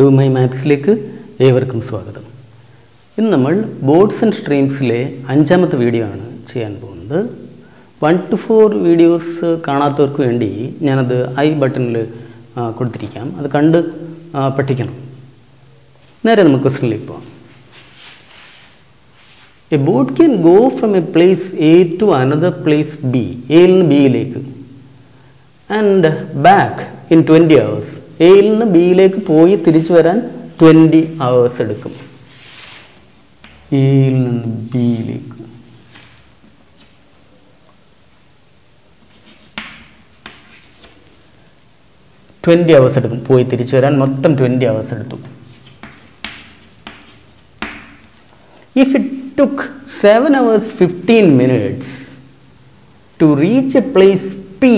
Do my മാത്സിലേക്ക് ഏവർക്കും സ്വാഗതം. ഇന്ന് നമ്മൾ ബോർഡ്സ് ആൻഡ് സ്ട്രീംസിലെ അഞ്ചാമത്തെ വീഡിയോ ആണ് ചെയ്യാൻ പോകുന്നത്. വൺ ടു ഫോർ വീഡിയോസ് കാണാത്തവർക്ക് വേണ്ടി ഞാനത് ഐ ബട്ടണിൽ കൊടുത്തിരിക്കാം. അത് കണ്ട് പഠിക്കണം. നേരെ നമുക്ക് ക്വസ്റ്റിനിലേക്ക് പോകാം a boat can go from a place A to another place B എയിൽ നിന്ന് ബിയിലേക്ക് and back in twenty hours. എയിൽ നിന്ന് ബിയിലേക്ക് പോയി തിരിച്ചു വരാൻ ട്വന്റി അവേഴ്സ് എടുക്കും. എയിൽ നിന്ന് ബിയിലേക്ക്. ട്വന്റി അവേഴ്സ് എടുക്കും. പോയി തിരിച്ചു വരാൻ മൊത്തം ട്വന്റി അവേഴ്സ് എടുത്തു. If it took 7 hours 15 minutes to reach a place P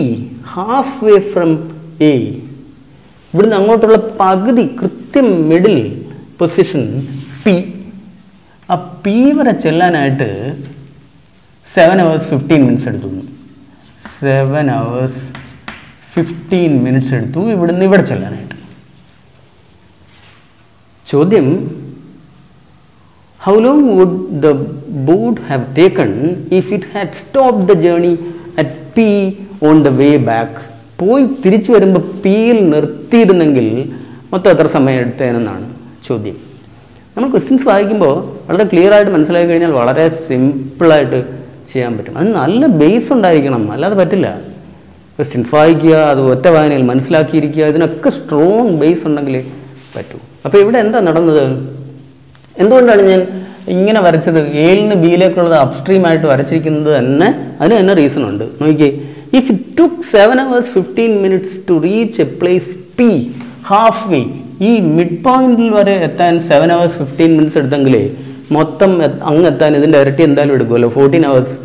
halfway from A ഇവിടുന്ന് അങ്ങോട്ടുള്ള പകുതി കൃത്യം മിഡിൽ പൊസിഷൻ പി ആ പി വരെ ചെല്ലാനായിട്ട് സെവൻ അവേഴ്സ് ഫിഫ്റ്റീൻ മിനിറ്റ്സ് എടുത്തു. സെവൻ അവേഴ്സ് ഫിഫ്റ്റീൻ മിനിറ്റ്സ് എടുത്തു ഇവിടുന്ന് ഇവിടെ ചെല്ലാനായിട്ട്. ചോദ്യം how long would the boat have taken if it had stop the journey at P on the way back? പോയി തിരിച്ചു വരുമ്പോൾ പിയിൽ നിർത്തിയിരുന്നെങ്കിൽ മൊത്തം എത്ര സമയം എടുത്തേനെന്നാണ് ചോദ്യം. നമ്മൾ ക്വസ്റ്റ്യൻസ് വായിക്കുമ്പോൾ വളരെ ക്ലിയർ ആയിട്ട് മനസ്സിലാക്കി കഴിഞ്ഞാൽ വളരെ സിമ്പിളായിട്ട് ചെയ്യാൻ പറ്റും. അത് നല്ല ബേസ് ഉണ്ടായിരിക്കണം അല്ലാതെ പറ്റില്ല. ക്വസ്റ്റ്യൻസ് വായിക്കുക അത് ഒറ്റ വായനയിൽ മനസ്സിലാക്കിയിരിക്കുക ഇതിനൊക്കെ സ്ട്രോങ് ബേസ് ഉണ്ടെങ്കിൽ പറ്റൂ. അപ്പോൾ ഇവിടെ എന്താ നടന്നത്? എന്തുകൊണ്ടാണ് ഞാൻ ഇങ്ങനെ വരച്ചത്? എയിൽ നിന്ന് ബിയിലേക്കുള്ളത് അപ്സ്ട്രീം ആയിട്ട് വരച്ചിരിക്കുന്നത് തന്നെ അതിന് തന്നെ റീസൺ ഉണ്ട്. നോക്കിയേ. If it took seven hours fifteen minutes to reach a place P half ഈ മിഡ് പോയിന്റിൽ വരെ എത്താൻ സെവൻ അവേഴ്സ് ഫിഫ്റ്റീൻ മിനിറ്റ്സ് എടുത്തെങ്കിലേ മൊത്തം അങ്ങ് എത്താൻ ഇതിന്റെ ഇരട്ടി എന്തായാലും എടുക്കുമല്ലോ. ഫോർട്ടീൻ അവേഴ്സ്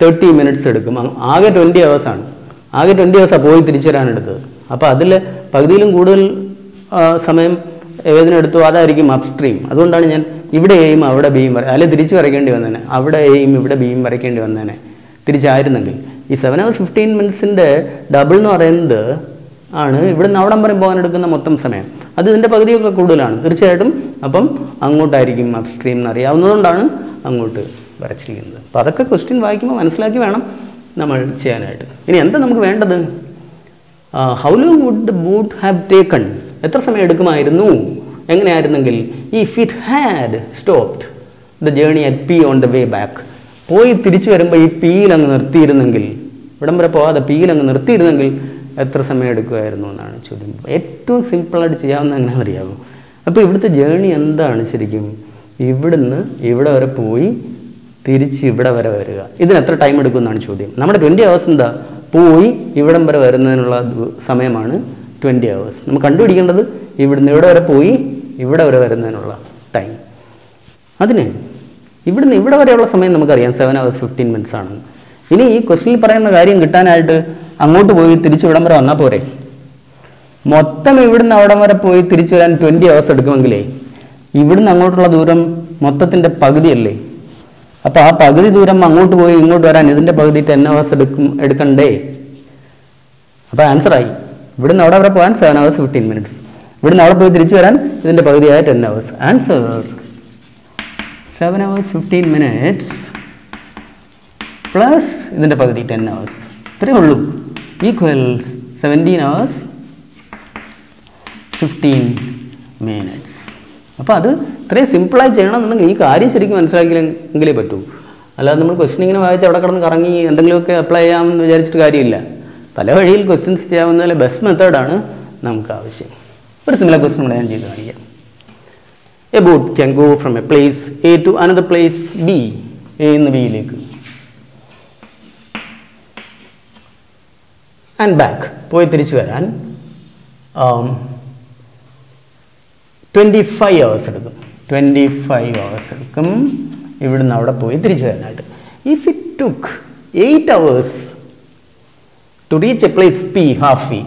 തേർട്ടി മിനിറ്റ്സ് എടുക്കും. ആകെ ട്വന്റി ആണ്. ആകെ ട്വന്റി അവേഴ്സാണ് പോയി തിരിച്ചുവരാൻ എടുത്തത്. അപ്പോൾ അതിൽ പകുതിയിലും കൂടുതൽ സമയം സമയം എടുത്തു. അതായിരിക്കും അപ്സ്ട്രീം അതുകൊണ്ടാണ് ഞാൻ ഇവിടെ എയും അവിടെ ബിയും വര അല്ലെ തിരിച്ച് വരയ്ക്കേണ്ടി വന്നേനെ. അവിടെ എയും ഇവിടെ ബിയും വരയ്ക്കേണ്ടി വന്നേനെ. തിരിച്ചായിരുന്നെങ്കിൽ. ഈ സെവൻ അവേഴ്സ് ഫിഫ്റ്റീൻ മിനിറ്റ്സിന്റെ ഡബിൾ എന്ന് പറയുന്നത് ആണ്. ഇവിടെ നിന്ന് അവിടം വരെ പോകാൻ എടുക്കുന്ന മൊത്തം സമയം. അത് ഇതിന്റെ പകുതിയൊക്കെ കൂടുതലാണ്. തീർച്ചയായിട്ടും അപ്പം അങ്ങോട്ടായിരിക്കും അപ്സ്ട്രീം എന്ന് അറിയാവുന്നതുകൊണ്ടാണ് അങ്ങോട്ട് വരച്ചിരിക്കുന്നത്. അപ്പം അതൊക്കെ ക്വസ്റ്റ്യൻ വായിക്കുമ്പോൾ മനസ്സിലാക്കി വേണം നമ്മൾ ചെയ്യാനായിട്ട്. ഇനി എന്താ നമുക്ക് വേണ്ടത്? How long would the boat have taken എത്ര സമയം എടുക്കുമായിരുന്നു? എങ്ങനെയായിരുന്നെങ്കിൽ ഈ it had stopped the journey at P on the way back പോയി തിരിച്ചു വരുമ്പോൾ ഈ പിയിൽ അങ്ങ് നിർത്തിയിരുന്നെങ്കിൽ ഇവിടം വരെ പോകാതെ പിയിൽ അങ്ങ് നിർത്തിയിരുന്നെങ്കിൽ എത്ര സമയം എടുക്കുമായിരുന്നു എന്നാണ് ചോദ്യം. ഏറ്റവും സിമ്പിളായിട്ട് ചെയ്യാവുന്ന എങ്ങനെ അറിയാമോ അപ്പോൾ ഇവിടുത്തെ ജേണി എന്താണ് ശരിക്കും? ഇവിടുന്ന് ഇവിടെ വരെ പോയി തിരിച്ച് ഇവിടെ വരെ വരിക. ഇതിന് എത്ര ടൈം എടുക്കും എന്നാണ് ചോദ്യം. നമ്മുടെ ട്വന്റി അവേഴ്സ് എന്താ? പോയി ഇവിടം വരെ വരുന്നതിനുള്ള സമയമാണ് ട്വന്റി അവേഴ്സ് നമ്മൾ കണ്ടുപിടിക്കേണ്ടത് ഇവിടുന്ന് ഇവിടെ വരെ പോയി ഇവിടെ വരെ വരുന്നതിനുള്ള ടൈം അതിന് ഇവിടുന്ന് ഇവിടെ വരെയുള്ള സമയം നമുക്കറിയാം സെവൻ അവേഴ്സ് ഫിഫ്റ്റീൻ മിനിറ്റ്സ് ആണെന്ന്. ഇനി ഈ ക്വസ്റ്റിനിൽ പറയുന്ന കാര്യം കിട്ടാനായിട്ട് അങ്ങോട്ട് പോയി തിരിച്ചു ഇവിടം വരെ വന്നാൽ പോരെ. മൊത്തം ഇവിടുന്ന് അവിടം വരെ പോയി തിരിച്ചു വരാൻ ട്വന്റി അവേഴ്സ് എടുക്കുമെങ്കിലേ ഇവിടുന്ന് അങ്ങോട്ടുള്ള ദൂരം മൊത്തത്തിന്റെ പകുതിയല്ലേ? അപ്പോൾ ആ പകുതി ദൂരം അങ്ങോട്ട് പോയി ഇങ്ങോട്ട് വരാൻ ഇതിന്റെ പകുതി ടെൻ അവേഴ്സ് എടുക്കും എടുക്കണ്ടേ? അപ്പോൾ ആൻസറായി. ഇവിടുന്ന് അവിടെ വരെ പോകാൻ സെവൻ അവേഴ്സ് ഫിഫ്റ്റീൻ മിനിറ്റ്സ് ഇവിടുന്ന് അവിടെ പോയി തിരിച്ചു വരാൻ ഇതിന്റെ പകുതിയായ ten hours answer seven hours fifteen minutes plus ഇതിന്റെ പകുതി ടെൻ അവേഴ്സ് ഇത്രയേ ഉള്ളൂ. Equals seventeen hours fifteen minutes അപ്പോൾ അത് ഇത്രയും സിമ്പിളായി ചെയ്യണമെന്നുണ്ടെങ്കിൽ ഈ കാര്യം ശരിക്കും മനസ്സിലാക്കിയെങ്കിലേ പറ്റൂ. അല്ലാതെ നമ്മൾ ക്വസ്റ്റ്യൻ ഇങ്ങനെ വായിച്ച് അവിടെ കിടന്ന് കറങ്ങി എന്തെങ്കിലുമൊക്കെ അപ്ലൈ ചെയ്യാമെന്ന് വിചാരിച്ചിട്ട് കാര്യമില്ല. പല വഴിയിൽ ക്വസ്റ്റ്യൻസ് ചെയ്യാവുന്നതിൽ ബെസ്റ്റ് മെത്തേഡാണ് നമുക്ക് ആവശ്യം. ഒരു സിമിലർ ക്വസ്റ്റ്യൻ കൂടെ ഞാൻ ചെയ്ത് കാണിക്കാം. A boat can go from a place A to another place B A എന്ന് ബിയിലേക്ക് ആൻഡ് ബാക്ക് പോയി തിരിച്ചു വരാൻ ട്വന്റി ഫൈവ് അവേഴ്സ് എടുക്കും. ട്വന്റി ഫൈവ് അവേഴ്സ് എടുക്കും. ഇവിടുന്ന് അവിടെ പോയി തിരിച്ചു വരാനായിട്ട്. If it took eight hours to reach a place P half P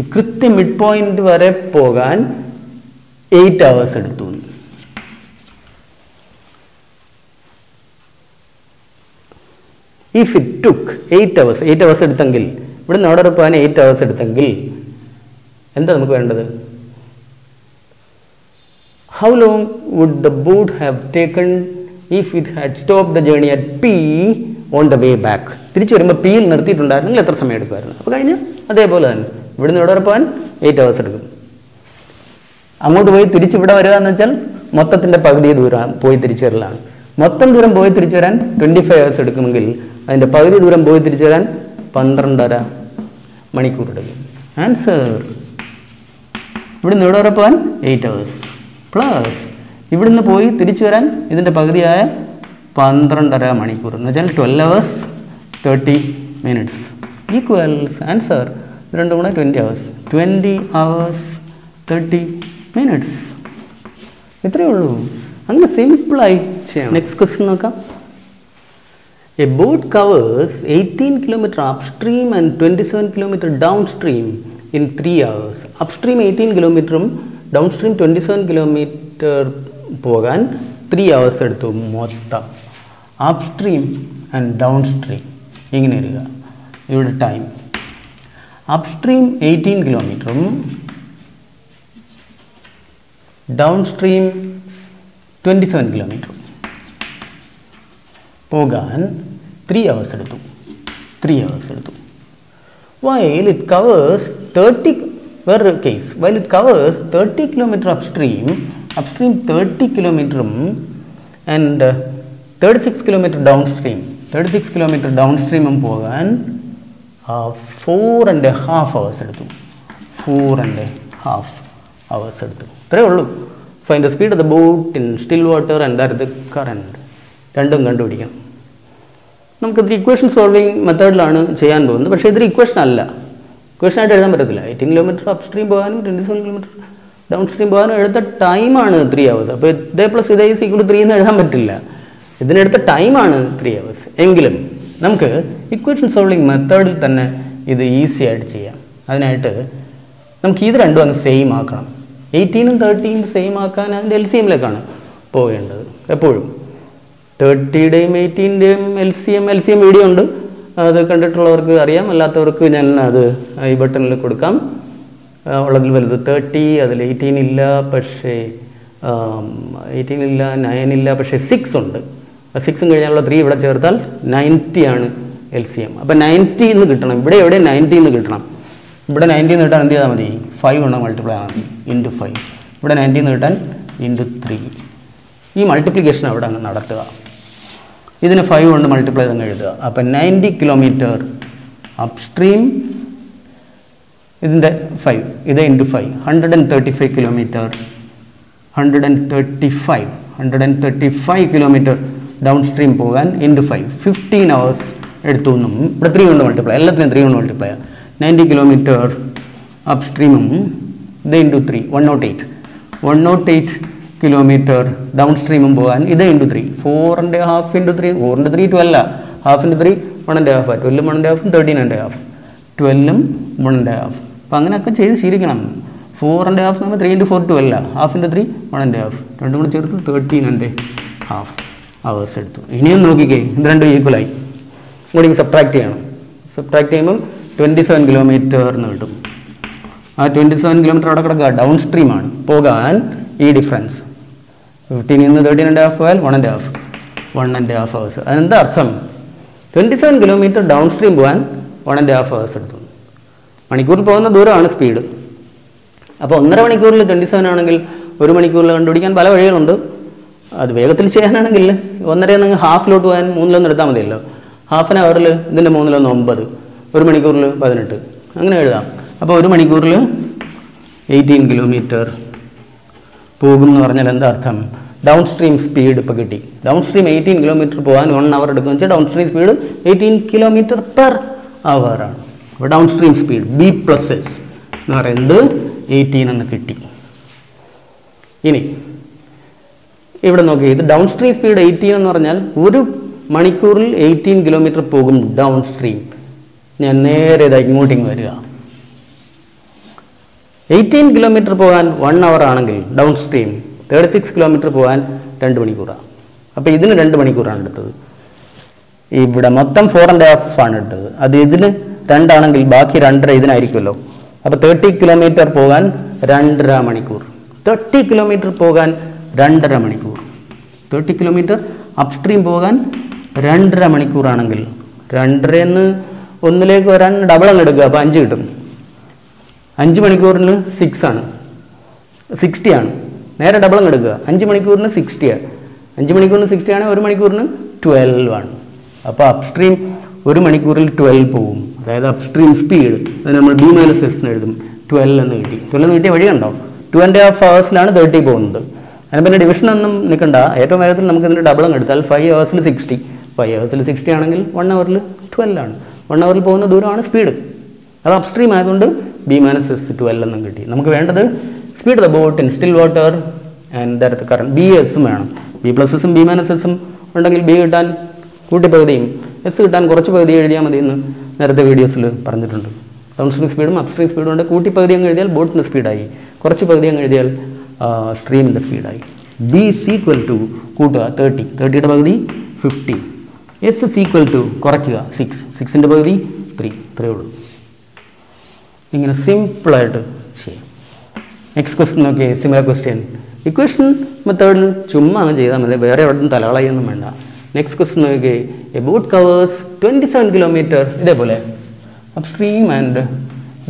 ഈ കൃത്യം മിഡ് പോയിന്റ് വരെ പോകാൻ എയ്റ്റ് അവേഴ്സ് എടുത്തു. If it took eight hours eight hours എടുത്തെങ്കിൽ ഇവിടുന്ന് അവിടെ വരെ പോകാൻ എയ്റ്റ് അവേഴ്സ് എടുത്തെങ്കിൽ എന്താ നമുക്ക് വേണ്ടത്? How long would the boat have taken if it had stop the journey at P on the way back തിരിച്ചു വരുമ്പോൾ പിയിൽ നിർത്തിയിട്ടുണ്ടായിരുന്നെങ്കിൽ എത്ര സമയം എടുക്കുമായിരുന്നു? അപ്പോൾ കഴിഞ്ഞ്. അതേപോലെ തന്നെ. ഇവിടുന്ന് ഇവിടെ പോകാൻ എയ്റ്റ് അവേഴ്സ് എടുക്കും. അങ്ങോട്ട് പോയി തിരിച്ച് ഇവിടെ വരിക എന്ന് വെച്ചാൽ മൊത്തത്തിന്റെ പകുതി ദൂരം പോയി തിരിച്ചു വരലാണ്. മൊത്തം ദൂരം പോയി തിരിച്ചു വരാൻ ട്വന്റി ഫൈവ് ഹവേഴ്സ് എടുക്കുമെങ്കിൽ അതിന്റെ പകുതി ദൂരം പോയി തിരിച്ചു വരാൻ പന്ത്രണ്ടര മണിക്കൂർ എടുക്കും. ആൻസർ ഇവിടുന്ന് ഇവിടെ വരെ പോകാൻ എയ്റ്റ് ഹവേഴ്സ് പ്ലസ് ഇവിടുന്ന് പോയി തിരിച്ചു വരാൻ ഇതിന്റെ പകുതിയായ പന്ത്രണ്ടര മണിക്കൂർ. എന്ന് വെച്ചാൽ twelve hours thirty minutes equals answer രണ്ടും കൂടെ twenty hours twenty hours thirty minutes ഇത്രയേ ഉള്ളൂ അങ്ങനെ സിമ്പിളായി ചെയ്യാം നെക്സ്റ്റ് ക്വസ്റ്റ്യൻ നോക്കാം A boat covers 18 km upstream and 27 km downstream in 3 hours. Upstream 18 km ഉം downstream 27 km പോകാൻ 3 hours എടുത്തു മൊത്തം upstream and downstream ഇങ്ങനെ വരിക ഇവിടെ ടൈം upstream 18 കിലോമീറ്ററും downstream 27 കിലോമീറ്റർ പോകാൻ ത്രീ അവേഴ്സ് എടുത്തു. ത്രീ അവേഴ്സ് എടുത്തു. വൈൽ ഇറ്റ് കവേഴ്സ് തേർട്ടി വേറൊരു case while it covers thirty kilometre upstream upstream thirty കിലോമീറ്ററും and thirty six kilometre downstream thirty six kilometre down സ്ട്രീമും പോകാൻ ഫോർ ആൻഡ് ഹാഫ് അവേഴ്സ് എടുത്തു four and half hours എടുത്തു. ഇത്രയേ ഉള്ളൂ. Find the speed of the boat in still water and that the current രണ്ടും കണ്ടുപിടിക്കണം. നമുക്കിത് ഇക്വേഷൻ സോൾവിങ് മെത്തേഡിലാണ് ചെയ്യാൻ പോകുന്നത് പക്ഷേ ഇതൊരു ഇക്വേഷൻ അല്ല. ഇക്വേഷൻ ആയിട്ട് എഴുതാൻ പറ്റത്തില്ല. എയ്റ്റീൻ കിലോമീറ്റർ അപ്പ് സ്ട്രീം പോകാനും twenty seven kilometre down stream പോകാനും എടുത്ത ടൈമാണ് ത്രീ അവേഴ്സ് അപ്പോൾ ഇതേ പ്ലസ് ഇതേ സീക്വൽ ത്രീ എന്ന് എഴുതാൻ പറ്റില്ല. ഇതിനെടുത്ത ടൈമാണ് ത്രീ അവേഴ്സ് എങ്കിലും നമുക്ക് ഇക്വേഷൻ സോൾവിങ് മെത്തേഡിൽ തന്നെ ഇത് ഈസി ആയിട്ട് ചെയ്യാം. അതിനായിട്ട് നമുക്ക് ഇത് രണ്ടും അങ്ങ് സെയിം ആക്കണം. എയ്റ്റീനും തേർട്ടീനും സെയിം ആക്കാൻ അതിന്റെ എൽ സി എമ്മിലേക്കാണ് പോകേണ്ടത് എപ്പോഴും. തേർട്ടിയുടെയും എയ്റ്റീന്റെയും L C M L C M video ഉണ്ട്. അത് കണ്ടിട്ടുള്ളവർക്ക് അറിയാം അല്ലാത്തവർക്ക് ഞാൻ അത് ഈ ബട്ടണിൽ കൊടുക്കാം. ഉള്ളതിൽ വലുത് തേർട്ടി അതിൽ എയ്റ്റീൻ ഇല്ല പക്ഷേ എയ്റ്റീൻ ഇല്ല നയൻ ഇല്ല പക്ഷേ സിക്സ് ഉണ്ട്. സിക്സും കഴിഞ്ഞാലുള്ള ത്രീ ഇവിടെ ചേർത്താൽ നയന്റി ആണ് എൽ സി എം അപ്പം നയന്റി എന്ന് കിട്ടണം. ഇവിടെ എവിടെ നയന്റി എന്ന് കിട്ടണം? ഇവിടെ നയന്റി എന്ന് കിട്ടാൻ എന്ത് ചെയ്താൽ മതി? ഫൈവ് കൊണ്ട് മൾട്ടിപ്ലൈ ആണ് മതി. ഇന്റു ഫൈവ് ഇവിടെ നയന്റി എന്ന് കിട്ടാൻ ഇന്റു ത്രീ ഈ മൾട്ടിപ്ലിക്കേഷൻ അവിടെ അങ്ങ് നടത്തുക. ഇതിന് ഫൈവ് കൊണ്ട് മൾട്ടിപ്ലൈ അങ്ങ് എഴുതുക. അപ്പം നയന്റി കിലോമീറ്റർ അപ്സ്ട്രീം ഇതിന്റെ ഫൈവ് ഇത് into five hundred and thirty five kilometre hundred and thirty five hundred and thirty five kilometre downstream പോകാൻ ഇന്റു ഫൈവ് ഫിഫ്റ്റീൻ അവേഴ്സ് എടുത്തു എന്നും. ഇവിടെ ത്രീ കൊണ്ട് മൾട്ടിപ്ലൈ എല്ലാത്തിനും ത്രീ കൊണ്ട് മൾട്ടിപ്ലൈ നയന്റി കിലോമീറ്റർ അപ്പ് സ്ട്രീമും ഇത് into three one nought eight one nought eight kilometre down സ്ട്രീമും പോകാൻ ഇത് into three four and half into three four into three twelve half into three one and half ട്വൽവും one and ഹാഫും thirteen and half ട്വൽവും one and half അപ്പം അങ്ങനെയൊക്കെ ചെയ്ത് ശീലിക്കണം. Four and half നമ്മൾ ത്രീ ഇന്റു ഫോർ ടു അല്ല. Half into three one and half രണ്ടും കൂടെ ചേർത്ത് തേർട്ടീൻ ആൻഡ് ഹാഫ് അവേഴ്സ് എടുത്തു. ഇനിയും നോക്കിക്കേ. ഇത് രണ്ടും ഈക്വലായി ഇങ്ങോട്ടേക്ക് സബ്ട്രാക്ട് ചെയ്യണം. സബ്ട്രാക്ട് ചെയ്യുമ്പം ട്വന്റി സെവൻ കിലോമീറ്റർ എന്ന് കിട്ടും. ആ ട്വന്റി സെവൻ കിലോമീറ്റർ അവിടെ കിടക്കുക. ഡൗൺ സ്ട്രീമാണ് പോകാൻ ഈ ഡിഫറൻസ് ഫിഫ്റ്റീൻ ഇന്ന് തേർട്ടീൻ ആൻഡ് ഹാഫ് പോയാൽ one and half one and half hours അതെന്താ അർത്ഥം? Twenty seven kilometre down stream പോകാൻ വൺ ആൻഡ് ഹാഫ് ഹവേഴ്സ് എടുത്തു. മണിക്കൂറിൽ പോകുന്ന ദൂരമാണ് സ്പീഡ് അപ്പോൾ ഒന്നര മണിക്കൂറിൽ ട്വന്റി സെവൻ ആണെങ്കിൽ ഒരു മണിക്കൂറിൽ കണ്ടുപിടിക്കാൻ പല വഴികളുണ്ട്. അത് വേഗത്തിൽ ചെയ്യാനാണെങ്കിൽ ഒന്നര നിങ്ങൾ ഹാഫിലോട്ട് പോകാൻ മൂന്നിലൊന്നും എടുത്താൽ മതിയല്ലോ. ഹാഫ് ആൻ അവറിൽ ഇതിന്റെ മൂന്നിലൊന്ന് ഒമ്പത്. ഒരു മണിക്കൂറിൽ പതിനെട്ട്. അങ്ങനെ എഴുതാം. അപ്പോൾ ഒരു മണിക്കൂറിൽ എയ്റ്റീൻ കിലോമീറ്റർ പോകും എന്ന് പറഞ്ഞാൽ എന്താ അർത്ഥം? ഡൗൺ സ്ട്രീം സ്പീഡ് ഇപ്പോൾ കിട്ടി. ഡൗൺ സ്ട്രീം എയ്റ്റീൻ കിലോമീറ്റർ പോകാൻ വൺ അവർ എടുക്കും വെച്ചാൽ downstream speed eighteen kilometre per hour ആണ്. അപ്പോൾ downstream speed B plus S എന്ന് പറയുന്നത് എയ്റ്റീൻ എന്ന് കിട്ടി. ഇനി ഇവിടെ നോക്കി ഇത് ഡൗൺ സ്ട്രീം സ്പീഡ് എയ്റ്റീൻ എന്ന് പറഞ്ഞാൽ ഒരു മണിക്കൂറിൽ എയ്റ്റീൻ കിലോമീറ്റർ പോകും ഡൗൺ സ്ട്രീം ഞാൻ നേരെ ഇതാ ഇങ്ങോട്ടിങ് വരിക. എയ്റ്റീൻ കിലോമീറ്റർ പോകാൻ വൺ അവർ ആണെങ്കിൽ downstream thirty six kilometre പോകാൻ രണ്ട് മണിക്കൂറാണ് അപ്പോൾ ഇതിന് രണ്ട് മണിക്കൂറാണ് എടുത്തത്. ഇവിടെ മൊത്തം ഫോർ ആൻഡ് ഹാഫ് ആണ് എടുത്തത്. അത് ഇതിന് രണ്ടാണെങ്കിൽ ബാക്കി രണ്ടര ഇതിനായിരിക്കുമല്ലോ. അപ്പോൾ തേർട്ടി കിലോമീറ്റർ പോകാൻ രണ്ടര മണിക്കൂർ. തേർട്ടി കിലോമീറ്റർ പോകാൻ രണ്ടര മണിക്കൂർ. തേർട്ടി കിലോമീറ്റർ അപ്സ്ട്രീം പോകാൻ രണ്ടര മണിക്കൂറാണെങ്കിൽ രണ്ടരയെന്ന് ഒന്നിലേക്ക് വരാൻ ഡബിൾ അങ്ങ് എടുക്കുക. അപ്പോൾ അഞ്ച് കിട്ടും. അഞ്ച് മണിക്കൂറിന് സിക്സ് ആണ്. സിക്സ്റ്റി ആണ്. നേരെ ഡബിൾ അങ്ങ് എടുക്കുക. അഞ്ച് മണിക്കൂറിന് സിക്സ്റ്റിയാണ് അഞ്ച് മണിക്കൂറിന് സിക്സ്റ്റി ആണ് ഒരു മണിക്കൂറിന് ട്വൽവ് ആണ്. അപ്പോൾ അപ്സ്ട്രീം ഒരു മണിക്കൂറിൽ ട്വൽവ് പോകും അതായത് അപ്സ്ട്രീം സ്പീഡ് അത് നമ്മൾ ബി മൈനസ് എസ് എന്ന് എഴുതും. ട്വൽവ് എന്ന് കിട്ടി. ട്വൽവ് എന്ന് കിട്ടിയ വഴി കണ്ടോ? ടു ആൻഡ് ഹാഫ് ഹവേഴ്സിലാണ് തേർട്ടി പോകുന്നത്. അതിന് പിന്നെ ഡിവിഷൻ ഒന്നും നിൽക്കണ്ട. ഏറ്റവും വേഗത്തിൽ നമുക്ക് ഇതിന്റെ ഡബിൾ അങ്ങ് എടുത്താൽ ഫൈവ് ഹവേഴ്സിൽ സിക്സ്റ്റി ഫൈവ് ഹവേഴ്സിൽ സിക്സ്റ്റി ആണെങ്കിൽ വൺ ഹവറിൽ ട്വൽവ് ആണ്. വൺ അവറിൽ പോകുന്ന ദൂരമാണ് സ്പീഡ് അത് അപ്സ്ട്രീം ആയതുകൊണ്ട് ബി മൈനസ് എസ് ടു എന്നും കിട്ടി. നമുക്ക് വേണ്ടത് speed the boat in still water and ദരത്ത് current B എസും വേണം. ബി പ്ലസ് എസും ബി മൈനസ് എസും ഉണ്ടെങ്കിൽ ബി കിട്ടാൻ കൂട്ടി പകുതിയും എസ് കിട്ടാൻ കുറച്ച് പകുതി എഴുതിയാൽ മതി എന്ന് നേരത്തെ വീഡിയോസിൽ പറഞ്ഞിട്ടുണ്ട്. ഡൗൺ സ്ട്രീം സ്പീഡും അപ് സ്ട്രീം സ്പീഡും ഉണ്ട്. കൂട്ടി പകുതി അങ്ങ് എഴുതിയാൽ ബോട്ടിന്റെ സ്പീഡായി കുറച്ച് പകുതി അങ്ങ് എഴുതിയാൽ സ്ട്രീമിന്റെ സ്പീഡായി ബി സീക്വൽ ടു കൂട്ടുക തേർട്ടി തേർട്ടിയുടെ പകുതി fifty S is equal to കുറയ്ക്കുക. സിക്സ് സിക്സിന്റെ പകുതി ത്രീ ഇത്രയേ ഉള്ളൂ. ഇങ്ങനെ സിമ്പിളായിട്ട് ചെയ്യാം. നെക്സ്റ്റ് ക്വസ്റ്റ്യൻ നോക്കിയേ. സിമിലർ ക്വസ്റ്റ്യൻ ഇക്വേഷൻ മെത്തേഡിൽ ചുമ്മാ ചെയ്താൽ മതി. വേറെ എവിടെയും തലകളയൊന്നും വേണ്ട. നെക്സ്റ്റ് ക്വസ്റ്റ്യൻ നോക്കിയേ. A boat covers twenty seven kilometre ഇതേപോലെ. Upstream and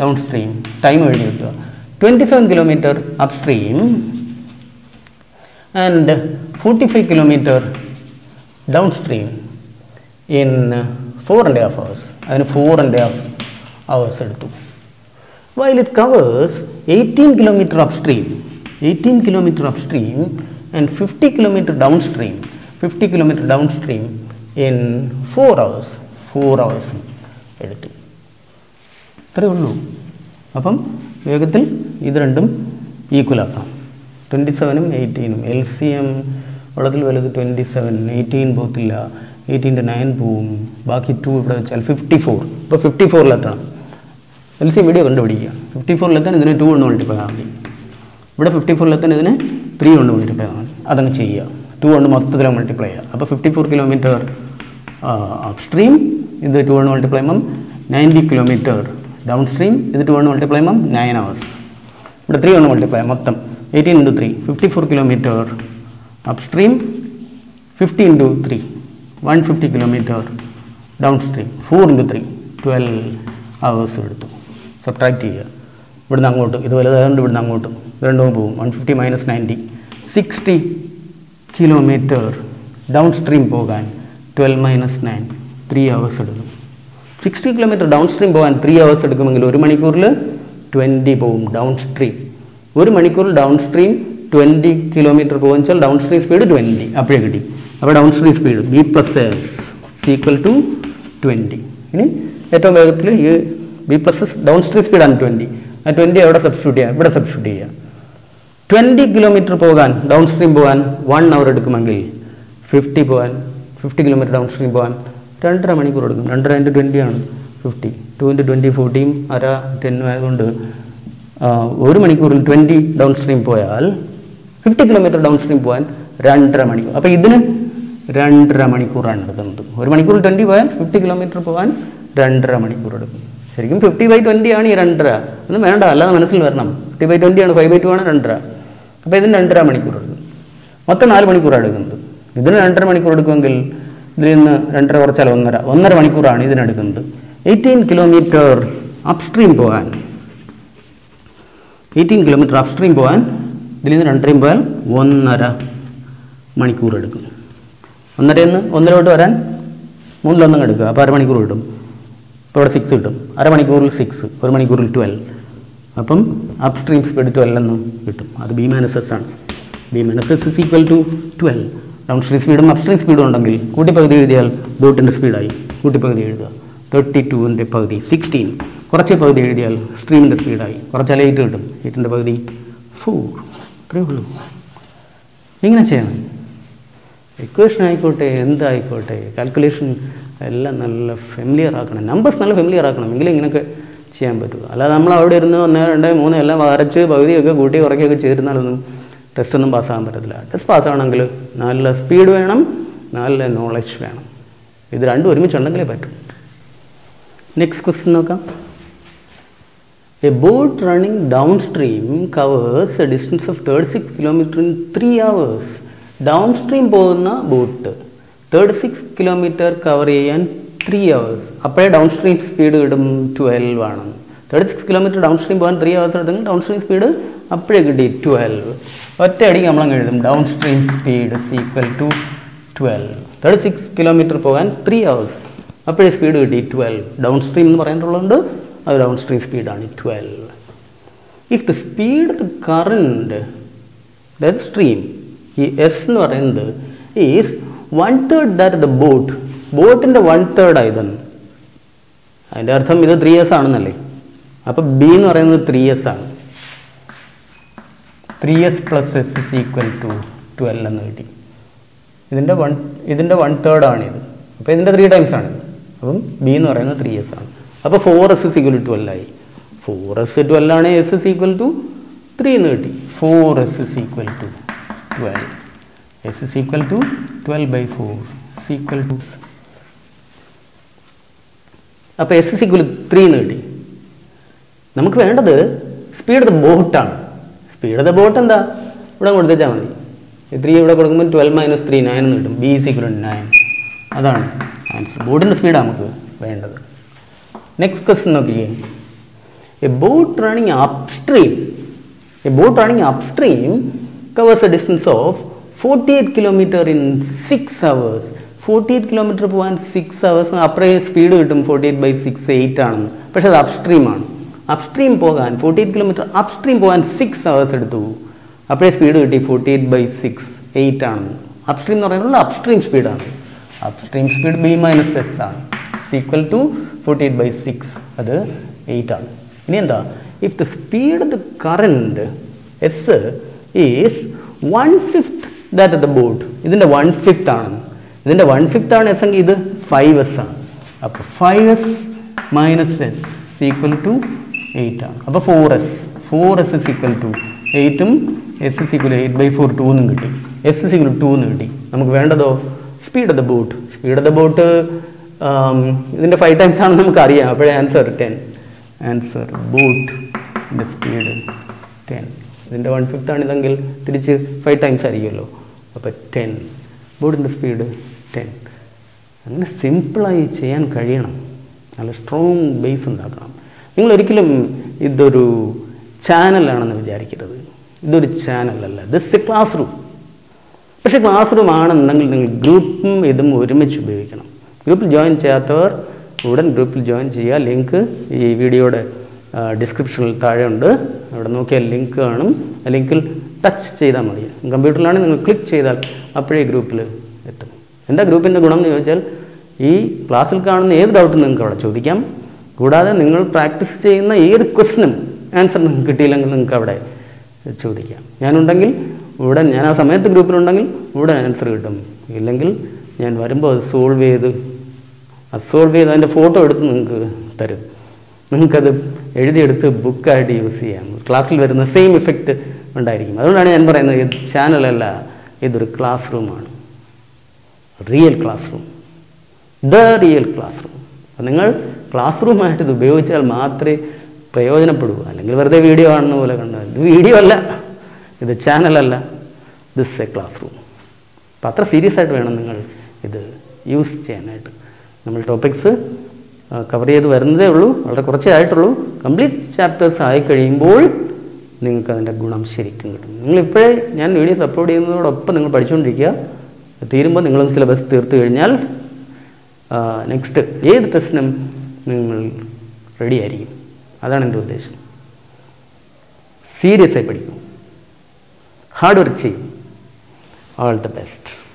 down stream time എഴുതി കിട്ടുക twenty seven kilometre upstream and forty five kilometre downstream in four and half hours അതിന് ഫോർ ആൻഡ് ഹാഫ് അവേഴ്സ് എടുത്തു. While it covers 18 kilometer upstream 18 kilometer upstream and 50 kilometer downstream 50 kilometer downstream in 4 hours 4 hours എടുത്തു. ഇത്രയേ ഉള്ളൂ. അപ്പം വേഗത്തിൽ ഇത് രണ്ടും equal ആക്കാം. ട്വന്റി സെവനും എയ്റ്റീനും എൽ സി എം വെള്ളത്തിൽ വലുത് ട്വന്റി സെവൻ എയ്റ്റീൻ പോകത്തില്ല ഇന്റു നയൻ പോവും. ബാക്കി ടു ഇവിടെ വെച്ചാൽ ഫിഫ്റ്റി ഫോർ ഇപ്പോൾ ഫിഫ്റ്റി ഫോറിലെത്തണം എൽ സി വീഡിയോ കണ്ടുപിടിക്കുക. ഫിഫ്റ്റി ഫോറിലെത്താൻ ഇതിനെ ടു കൊണ്ട് മൾട്ടിപ്ലൈ മതി ഇവിടെ ഫിഫ്റ്റി ഫോറിലെത്താൻ ഇതിനെ ത്രീ കൊണ്ട് മൾട്ടിപ്ലൈ മതി അതങ്ങ് ചെയ്യുക. ടു കൊണ്ട് മൊത്തത്തിൽ മൾട്ടിപ്ലൈ ചെയ്യുക. അപ്പോൾ fifty four kilometre up stream ഇത് ടു കൊണ്ട് മൾട്ടിപ്ലൈ ചെയ്യുമ്പം നയന്റി കിലോമീറ്റർ ഡൗൺ സ്ട്രീം ഇത് ടു കൊണ്ട് മൾട്ടിപ്ലൈ ചെയ്യുമ്പം നയൻ അവേഴ്സ് ഇവിടെ ത്രീ കൊണ്ട് മൾട്ടിപ്ലൈ മൊത്തം. Eighteen into three fifty four kilometre up stream fifty into three one fifty kilometre down stream four into three twelve hours എടുത്തു. Subtract ചെയ്യുക. ഇവിടുന്ന് അങ്ങോട്ട് ഇത് വലുതായതുകൊണ്ട് ഇവിടുന്ന് അങ്ങോട്ട് രണ്ടും പോകും. One fifty minus ninety sixty kilometre down stream പോകാൻ twelve minus nine three hours എടുക്കും. സിക്സ്റ്റി കിലോമീറ്റർ ഡൗൺ സ്ട്രീം പോകാൻ ത്രീ അവേഴ്സ് എടുക്കുമെങ്കിൽ ഒരു മണിക്കൂറിൽ ട്വന്റി പോകും ഡൗൺ സ്ട്രീം ഒരു മണിക്കൂറിൽ ഡൗൺ സ്ട്രീം ട്വന്റി കിലോമീറ്റർ പോകുക വെച്ചാൽ ഡൗൺ സ്ട്രീം സ്പീഡ് ട്വന്റി അപ്പോഴേ കിട്ടി. അപ്പോൾ down stream speed B plus S equal to twenty ഇനി ഏറ്റവും വേഗത്തിൽ ഈ B plus S down stream സ്പീഡാണ് twenty ആ ട്വന്റി എവിടെ സബ്സ്റ്റിറ്റ്യൂട്ട് ചെയ്യുക ഇവിടെ സബ്സ്റ്റിറ്റ്യൂട്ട് ചെയ്യുക ട്വന്റി കിലോമീറ്റർ പോകാൻ ഡൗൺ സ്ട്രീം പോകാൻ വൺ അവർ എടുക്കുമെങ്കിൽ ഫിഫ്റ്റി പോകാൻ ഫിഫ്റ്റി കിലോമീറ്റർ ഡൗൺ സ്ട്രീം പോകാൻ രണ്ടര മണിക്കൂർ എടുക്കും. രണ്ടര ഇന്റു ട്വന്റി ആണ് ഫിഫ്റ്റി ടു ഇന്റു ട്വന്റി ഫോർട്ടിയും അര ടെന്നും ആയതുകൊണ്ട് ഒരു മണിക്കൂറിൽ ട്വന്റി ഡൗൺ സ്ട്രീം പോയാൽ ഫിഫ്റ്റി കിലോമീറ്റർ ഡൗൺ സ്ട്രീം പോകാൻ രണ്ടര മണിക്കൂർ. അപ്പോൾ ഇതിന് രണ്ടര മണിക്കൂറാണ് എടുക്കുന്നത്. ഒരു മണിക്കൂർ ട്വന്റി പോയാൽ ഫിഫ്റ്റി കിലോമീറ്റർ പോകാൻ രണ്ടര മണിക്കൂർ എടുക്കും. ശരിക്കും ഫിഫ്റ്റി ബൈ ട്വന്റി ആണ് ഈ രണ്ടര. ഒന്നും വേണ്ട അല്ലാതെ മനസ്സിൽ വരണം. ഫിഫ്റ്റി ബൈ ട്വന്റി ആണ് ഫൈവ് ബൈ ടു ആണ് രണ്ടര. അപ്പോൾ ഇതിന് രണ്ടര മണിക്കൂർ എടുക്കും. മൊത്തം നാല് മണിക്കൂറാണ് എടുക്കുന്നത്. ഇതിന് രണ്ടര മണിക്കൂർ എടുക്കുമെങ്കിൽ ഇതിൽ നിന്ന് രണ്ടര കുറച്ചാൽ ഒന്നര. ഒന്നര മണിക്കൂറാണ് ഇതിനെടുക്കുന്നത് എയ്റ്റീൻ കിലോമീറ്റർ അപ്സ്ട്രീം പോകാൻ. എയ്റ്റീൻ കിലോമീറ്റർ അപ്സ്ട്രീം പോകാൻ ഇതിൽ നിന്ന് രണ്ടരയും പോയാൽ ഒന്നര മണിക്കൂർ എടുക്കും. ഒന്നരയെന്ന് ഒന്നരോട്ട് വരാൻ മൂന്നിലൊന്നും എടുക്കുക. അപ്പോൾ അരമണിക്കൂർ കിട്ടും. ഇപ്പോൾ ഇവിടെ സിക്സ് കിട്ടും. അരമണിക്കൂറിൽ സിക്സ് ഒരു മണിക്കൂറിൽ ട്വൽവ് അപ്പം അപ് സ്ട്രീം സ്പീഡ് ട്വൽവ് എന്ന് കിട്ടും. അത് ബി മൈനസ് എസ് ആണ്. B minus S is equal to twelve down stream സ്പീഡും അപ് സ്ട്രീം സ്പീഡും ഉണ്ടെങ്കിൽ കൂട്ടിപ്പകുതി എഴുതിയാൽ ബോട്ടിന്റെ സ്പീഡായി കൂട്ടിപ്പകുതി എഴുതുക. തേർട്ടി ടുവിന്റെ പകുതി സിക്സ്റ്റീൻ കുറച്ച് പകുതി എഴുതിയാൽ സ്ട്രീമിന്റെ സ്പീഡായി കുറച്ചാൽ എയ്റ്റ് കിട്ടും. എയ്റ്റിന്റെ പകുതി ഫോർ ഇത്രയേ ഉള്ളൂ. ഇങ്ങനെ ചെയ്യണം. ഇക്വേഷൻ ആയിക്കോട്ടെ എന്തായിക്കോട്ടെ കാൽക്കുലേഷൻ എല്ലാം നല്ല ഫെമിലിയർ ആക്കണം. നമ്പേഴ്സ് നല്ല ഫെമിലിയർ ആക്കണം എങ്കിലും ഇങ്ങനെയൊക്കെ ചെയ്യാൻ പറ്റും. അല്ലാതെ നമ്മൾ അവിടെ ഇരുന്ന് ഒന്ന് രണ്ട് മൂന്ന് എല്ലാം വരച്ച് പകുതിയൊക്കെ കൂട്ടി കുറയ്ക്കുകയൊക്കെ ചെയ്തിരുന്നാലൊന്നും ടെസ്റ്റ് ഒന്നും പാസ്സാകാൻ പറ്റത്തില്ല. ടെസ്റ്റ് പാസ്സാകണമെങ്കിൽ നല്ല സ്പീഡ് വേണം നല്ല നോളജ് വേണം. ഇത് രണ്ടും ഒരുമിച്ചുണ്ടെങ്കിലേ പറ്റും. നെക്സ്റ്റ് ക്വസ്റ്റ്യൻ നോക്കാം. A boat running downstream covers a distance of 36 km in 3 hours. Downstream പോകുന്ന boat. Thirty six kilometre cover ചെയ്യാൻ ത്രീ അവേഴ്സ് അപ്പോഴേ ഡൗൺ സ്ട്രീം സ്പീഡ് കിട്ടും ട്വൽവ് ആണ്. Thirty six kilometre down stream പോകാൻ ത്രീ അവേഴ്സ് എടുത്തെങ്കിൽ down stream speed അപ്പോഴേ കിട്ടി twelve ഒറ്റ അടിക്ക് നമ്മളങ്ങ് എഴുതും. Down stream speed equal to twelve thirty six kilometre പോകാൻ ത്രീ അവേഴ്സ് അപ്പോഴേ സ്പീഡ് കിട്ടി ട്വൽവ് ഡൗൺ സ്ട്രീം എന്ന് പറയാനുള്ളതുകൊണ്ട് അത് down stream സ്പീഡാണ് twelve if the speed the current the stream ഈ എസ് എന്ന് പറയുന്നത് is one third that the boat ബോട്ടിന്റെ വൺ തേർഡ് ആയതെന്ന് അതിന്റെ അർത്ഥം ഇത് ത്രീ എസ് ആണെന്നല്ലേ? അപ്പോൾ ബി എന്ന് പറയുന്നത് ത്രീ എസ് ആണ്. Three S plus S is equal to twelve എന്ന് കിട്ടി. ഇതിന്റെ വൺ ഇതിന്റെ വൺ തേർഡ് ആണിത്. അപ്പോൾ ഇതിന്റെ ത്രീ ടൈംസ് ആണ്. അപ്പം ബി എന്ന് പറയുന്നത് ത്രീ എസ് ആണ്. അപ്പോൾ four S is equal to twelve ആയി. ഫോർ എസ് ട്വൽവ് ആണ് S is equal to three എന്ന് കിട്ടി. Four S is equal to twelve s is equal to twelve by four is equal to അപ്പോൾ S is equal three എന്ന് കിട്ടി. നമുക്ക് വേണ്ടത് speed of the ബോട്ടാണ് speed of the boat എന്താ? ഇവിടെ കൊടുത്തേച്ചാൽ മതി. ത്രീ ഇവിടെ കൊടുക്കുമ്പോൾ ട്വൽവ് മൈനസ് ത്രീ നയൻ എന്ന് കിട്ടും. ബി ഇസ് ഈക്വൽ നയൻ അതാണ് ആൻസർ ബോട്ടിന്റെ സ്പീഡാണ് നമുക്ക് വേണ്ടത്. നെക്സ്റ്റ് ക്വസ്റ്റ്യൻ നോക്കിയേ A boat running upstream A boat running upstream distance of forty eight kilometre in six hours forty eight kilometre പോകാൻ സിക്സ് അവേഴ്സ് അപ്പറേ സ്പീഡ് കിട്ടും. Forty eight by six eight ആണെന്ന്. പക്ഷേ അത് അപ്സ്ട്രീമാണ് അപ്സ്ട്രീം പോകാൻ ഫോർട്ടി എയ്റ്റ് കിലോമീറ്റർ അപ്സ്ട്രീം പോകാൻ six hours എടുത്തു. അപ്പോഴേ സ്പീഡ് കിട്ടി. Forty eight by six eight ആണ് അപ്സ്ട്രീം എന്ന് പറയുന്നത് upstream സ്പീഡാണ് upstream speed B minus S ആണ്. Is equal to forty eight by six അത് എയ്റ്റ് ആണ്. ഇനി എന്താ? If the speed the current S is one fifth that the boat ഇതിന്റെ one fifth ആണ്. ഇതിന്റെ വൺ ഫിഫ്ത്ത് ആണ് എസ് എങ്കിൽ ഇത് ഫൈവ് എസ് ആണ്. അപ്പോൾ five S minus S is equal to eight ആണ്. അപ്പോൾ four S four S is equal to എയ്റ്റും S is equal eight by four two എന്നും കിട്ടി. എസ് ഇസ് ഈക്വൽ ടു എന്ന് കിട്ടി. നമുക്ക് വേണ്ടതോ? Speed of the boat speed of the boat ഇതിന്റെ five times ആണെന്ന് നമുക്ക് അറിയാം അപ്പോഴേ answer ten answer boat speed ten ഇതിന്റെ വൺ ഫിഫ്ത്ത് ആണിതെങ്കിൽ തിരിച്ച് ഫൈവ് ടൈംസ് ആയിരിക്കുമല്ലോ. അപ്പോൾ ടെൻ ബോഡിന്റെ സ്പീഡ് ടെൻ അങ്ങനെ സിമ്പിളായി ചെയ്യാൻ കഴിയണം. നല്ല സ്ട്രോങ് ബേസ് ഉണ്ടാക്കണം. നിങ്ങൾ ഒരിക്കലും ഇതൊരു ചാനലാണെന്ന് വിചാരിക്കരുത്. ഇതൊരു ചാനലല്ല ദിസ് എ ക്ലാസ് റൂം പക്ഷേ ക്ലാസ് റൂം ആണെന്നുണ്ടെങ്കിൽ നിങ്ങൾ ഗ്രൂപ്പും ഇതും ഒരുമിച്ച് ഉപയോഗിക്കണം. ഗ്രൂപ്പിൽ ജോയിൻ ചെയ്യാത്തവർ ഉടൻ ഗ്രൂപ്പിൽ ജോയിൻ ചെയ്യുക. ലിങ്ക് ഈ വീഡിയോയുടെ ഡിസ്ക്രിപ്ഷനിൽ താഴെ ഉണ്ട് അവിടെ നോക്കിയാൽ ലിങ്ക് കാണും. ആ ലിങ്കിൽ ടച്ച് ചെയ്താൽ മതി. കമ്പ്യൂട്ടറിലാണെങ്കിൽ നിങ്ങൾ ക്ലിക്ക് ചെയ്താൽ അപ്പോഴേ ഗ്രൂപ്പിൽ എത്തും. എന്താ ഗ്രൂപ്പിന്റെ ഗുണം എന്ന് ചോദിച്ചാൽ ഈ ക്ലാസ്സിൽ കാണുന്ന ഏത് ഡൗട്ടും നിങ്ങൾക്ക് അവിടെ ചോദിക്കാം. കൂടാതെ നിങ്ങൾ പ്രാക്ടീസ് ചെയ്യുന്ന ഏത് ക്വസ്റ്റിനും ആൻസർ നിങ്ങൾക്ക് കിട്ടിയില്ലെങ്കിൽ നിങ്ങൾക്ക് അവിടെ ചോദിക്കാം. ഞാനുണ്ടെങ്കിൽ ഉടൻ ഞാൻ ആ സമയത്ത് ഗ്രൂപ്പിലുണ്ടെങ്കിൽ ഉടൻ ആൻസർ കിട്ടും. ഇല്ലെങ്കിൽ ഞാൻ വരുമ്പോൾ അത് സോൾവ് ചെയ്ത് അത് സോൾവ് ചെയ്ത് അതിന്റെ ഫോട്ടോ എടുത്ത് നിങ്ങൾക്ക് തരും. നിങ്ങൾക്കത് എഴുതിയെടുത്ത് ബുക്കായിട്ട് യൂസ് ചെയ്യാം. ക്ലാസ്സിൽ വരുന്ന സെയിം ഇഫക്റ്റ് ഉണ്ടായിരിക്കും. അതുകൊണ്ടാണ് ഞാൻ പറയുന്നത് ഇത് ചാനലല്ല ഇതൊരു ക്ലാസ് റൂമാണ് real class room the real class room നിങ്ങൾ ക്ലാസ് റൂമായിട്ട് ഇത് ഉപയോഗിച്ചാൽ മാത്രമേ പ്രയോജനപ്പെടൂ അല്ലെങ്കിൽ വെറുതെ വീഡിയോ കാണുന്ന പോലെ കണ്ടു? ഇത് വീഡിയോ അല്ല. ഇത് ചാനലല്ല ദിസ് എ ക്ലാസ് റൂം അപ്പം അത്ര സീരിയസ് ആയിട്ട് വേണം നിങ്ങൾ ഇത് യൂസ് ചെയ്യാനായിട്ട്. നമ്മൾ ടോപ്പിക്സ് കവർ ചെയ്ത് വരുന്നതേ ഉള്ളൂ. വളരെ കുറച്ചേ ആയിട്ടുള്ളൂ. കംപ്ലീറ്റ് ചാപ്റ്റേഴ്സ് ആയി കഴിയുമ്പോൾ നിങ്ങൾക്ക് അതിന്റെ ഗുണം ശരിക്കും കിട്ടും. നിങ്ങളിപ്പോഴേ ഞാൻ വീഡിയോസ് അപ്ലോഡ് ചെയ്യുന്നതോടൊപ്പം നിങ്ങൾ പഠിച്ചുകൊണ്ടിരിക്കുക. തീരുമ്പോൾ നിങ്ങളും സിലബസ് തീർത്ത് കഴിഞ്ഞാൽ നെക്സ്റ്റ് ഏത് ടെസ്റ്റിനും നിങ്ങൾ റെഡി ആയിരിക്കും. അതാണ് എന്റെ ഉദ്ദേശം. സീരിയസ് ആയി പഠിക്കും. ഹാർഡ് വർക്ക് ചെയ്യും. All the best